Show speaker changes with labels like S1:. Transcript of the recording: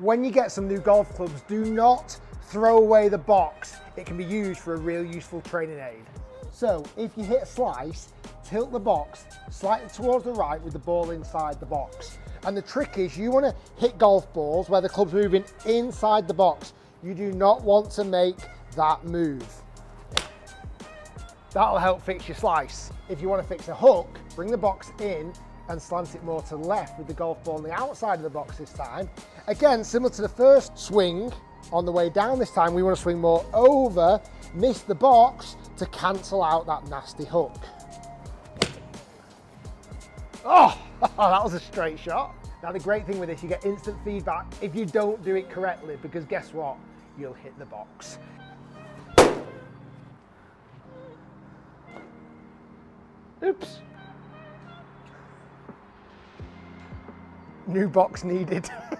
S1: when you get some new golf clubs, do not throw away the box. It can be used for a real useful training aid. So if you hit a slice, tilt the box slightly towards the right with the ball inside the box. And the trick is you want to hit golf balls where the club's moving inside the box. You do not want to make that move. That'll help fix your slice. If you want to fix a hook, bring the box in and slant it more to left with the golf ball on the outside of the box this time. Again, similar to the first swing, on the way down this time, we want to swing more over, miss the box to cancel out that nasty hook. Oh, that was a straight shot. Now the great thing with this, you get instant feedback if you don't do it correctly, because guess what? You'll hit the box. Oops. New box needed.